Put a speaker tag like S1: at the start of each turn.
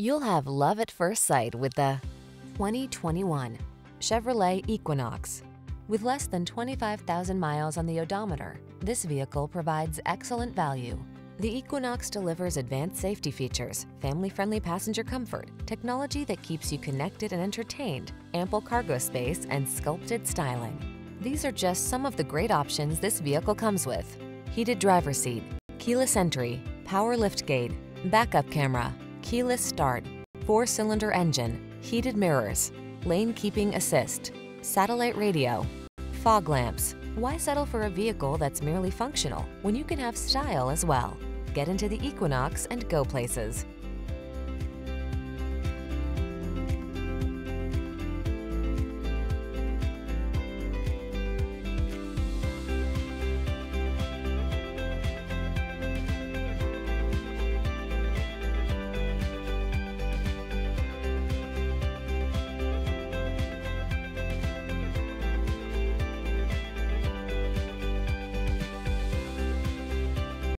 S1: You'll have love at first sight with the 2021 Chevrolet Equinox. With less than 25,000 miles on the odometer, this vehicle provides excellent value. The Equinox delivers advanced safety features, family-friendly passenger comfort, technology that keeps you connected and entertained, ample cargo space, and sculpted styling. These are just some of the great options this vehicle comes with. Heated driver seat, keyless entry, power liftgate, backup camera, keyless start, four-cylinder engine, heated mirrors, lane keeping assist, satellite radio, fog lamps. Why settle for a vehicle that's merely functional when you can have style as well? Get into the Equinox and go places.